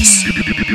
Depois.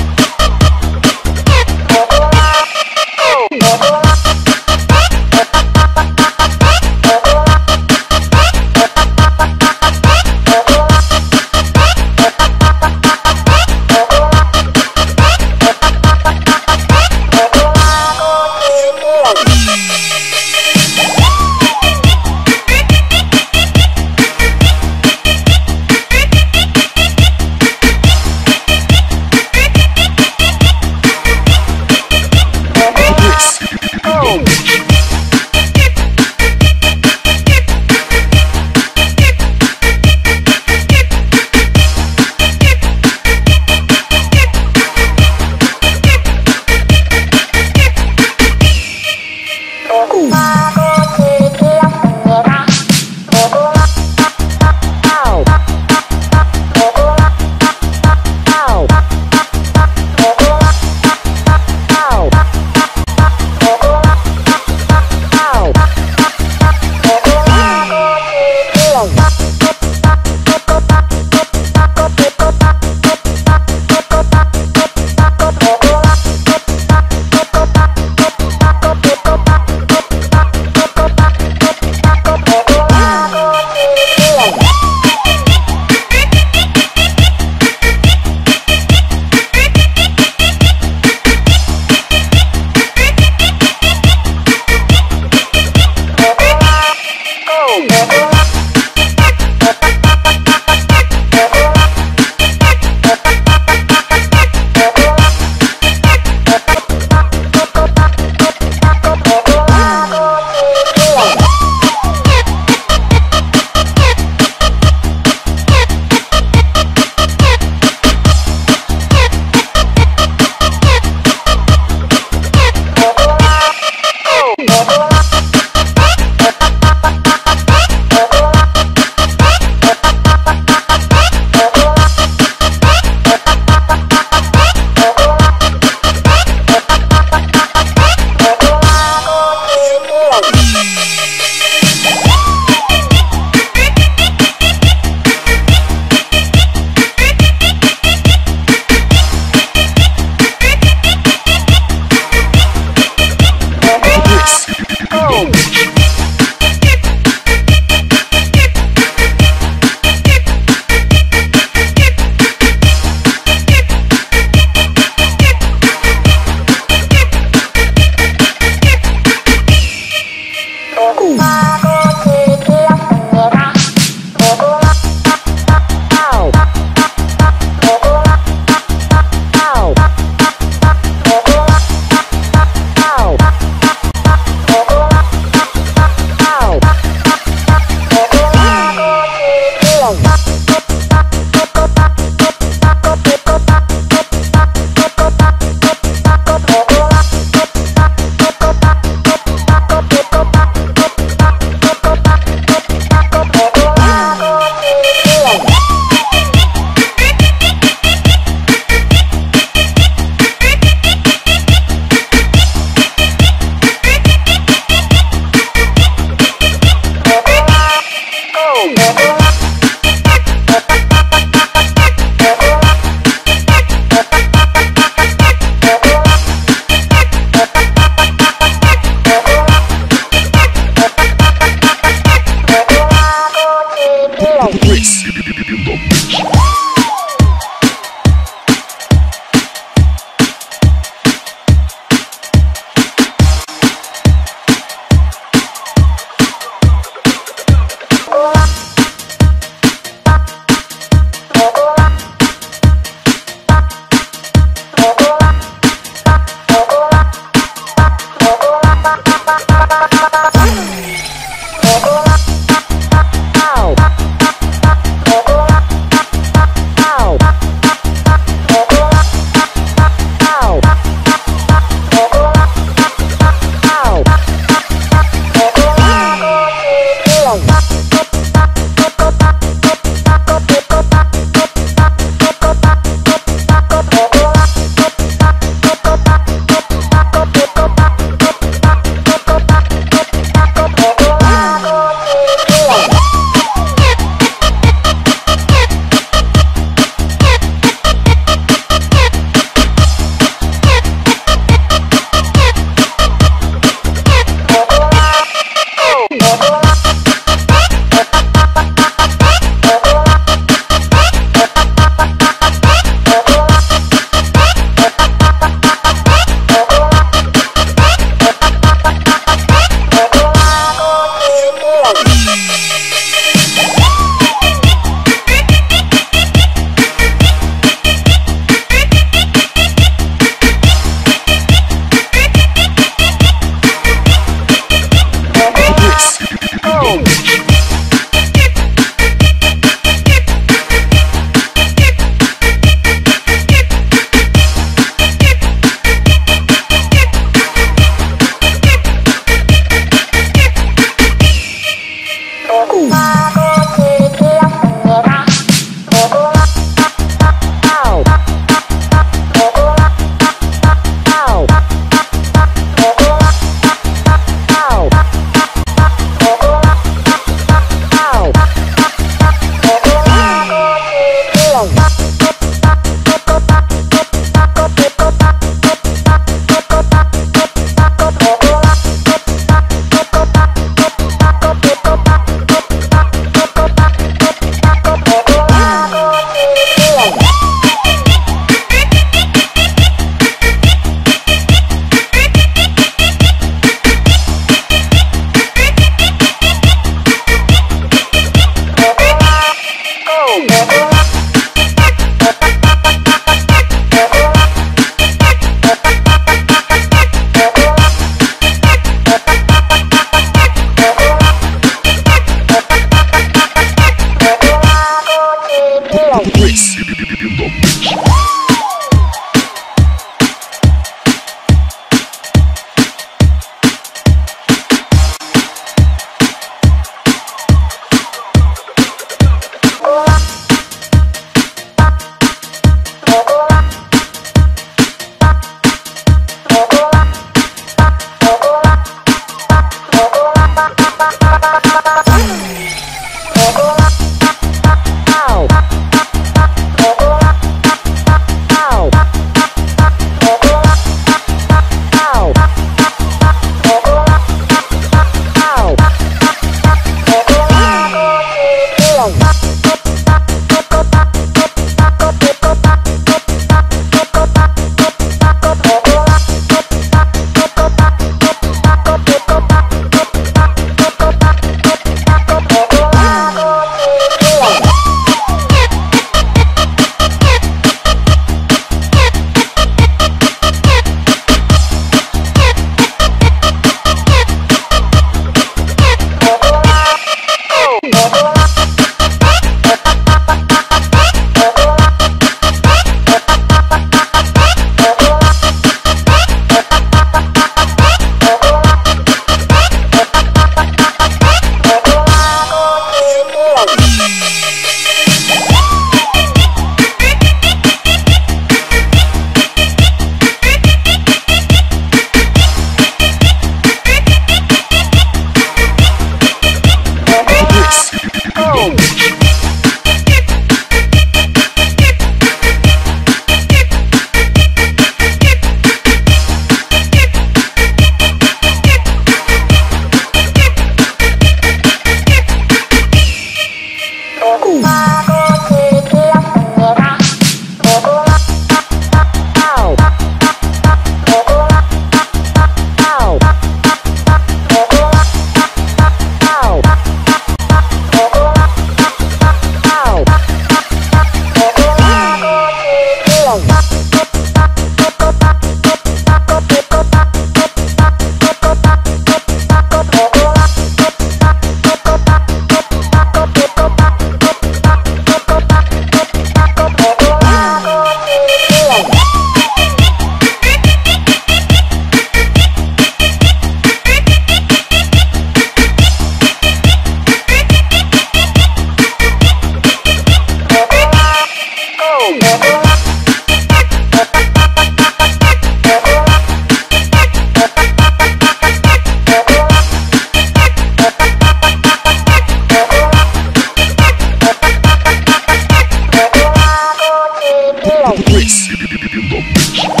Oh